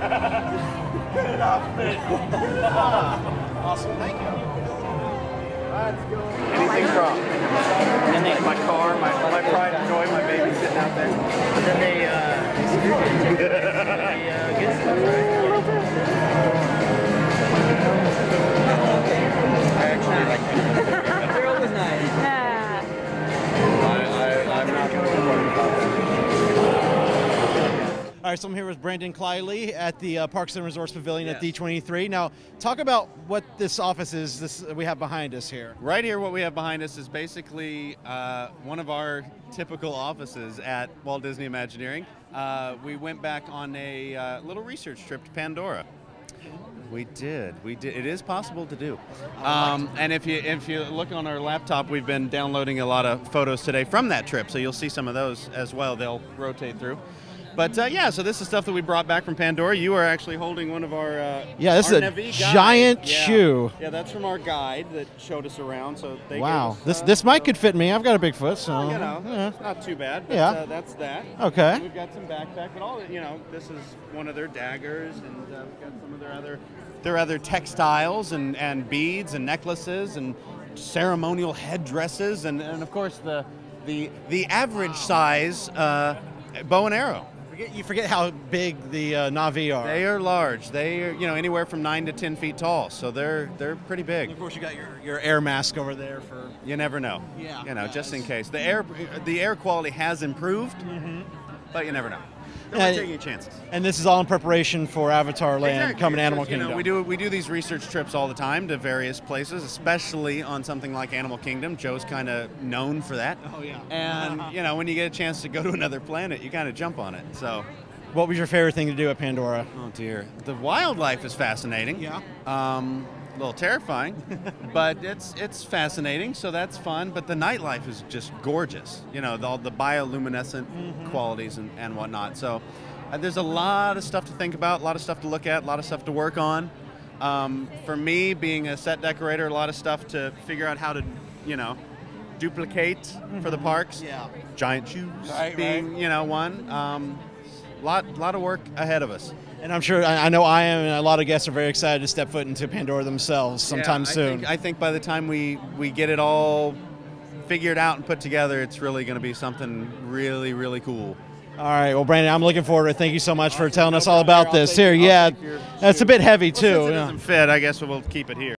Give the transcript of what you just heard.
Get off awesome, thank you. Let's go. Anything from? And then they, my car, my, my pride and joy, my baby sitting out there. And then they, uh, All right, so I'm here with Brandon Kleyla at the uh, Parks and Resorts Pavilion at D23. Now, talk about what this office is. This we have behind us here. Right here, what we have behind us is basically uh, one of our typical offices at Walt Disney Imagineering. Uh, we went back on a uh, little research trip to Pandora. We did. We did. It is possible to do. Um, and if you if you look on our laptop, we've been downloading a lot of photos today from that trip, so you'll see some of those as well. They'll rotate through. But uh, yeah, so this is stuff that we brought back from Pandora. You are actually holding one of our uh, Yeah, this is a Na'vi giant Yeah. shoe. Yeah, that's from our guide that showed us around. So they gave Wow, us, this uh, this mic could fit me. I've got a big foot, so you know, yeah. it's not too bad. But, Yeah. uh, that's that. Okay. And we've got some backpack, but all you know, this is one of their daggers, and uh, we've got some of their other their other textiles and, and beads and necklaces and ceremonial headdresses, and, and of course the the the average size uh, bow and arrow. Forget, you forget how big the uh, Na'vi are. They are large. They are you know anywhere from nine to ten feet tall, so they're they're pretty big. of course, you got your, your air mask over there for. You never know. Yeah. You know, just in case. The air the air quality has improved, but you never know. We're taking chances. And this is all in preparation for Avatar Land Exactly. coming to Animal Because, you know, Kingdom. we do we do these research trips all the time to various places, especially on something like Animal Kingdom. Joe's kind of known for that. Oh, yeah. And you know, when you get a chance to go to another planet, you kind of jump on it. So, What was your favorite thing to do at Pandora? oh dear, the wildlife is fascinating. Yeah. Um, little terrifying, but it's it's fascinating. So that's fun. But the nightlife is just gorgeous. You know, the, all the bioluminescent Mm-hmm. qualities and, and whatnot. So uh, there's a lot of stuff to think about, a lot of stuff to look at, a lot of stuff to work on. Um, for me, being a set decorator, a lot of stuff to figure out how to, you know, duplicate for the parks. Mm-hmm. Yeah. Giant shoes Right, being, you know, one. Um, lot lot of work ahead of us. And I'm sure, I know I am, and a lot of guests are very excited to step foot into Pandora themselves sometime Yeah, I soon. Think, I think by the time we, we get it all figured out and put together, it's really going to be something really, really cool. all right, well, Brandon, I'm looking forward to it. Thank you so much for telling No us all about Here, this. Here, yeah, that's a bit heavy Well, too. yeah. doesn't fit, I guess we'll keep it here.